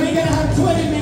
we're gonna have 20 minutes.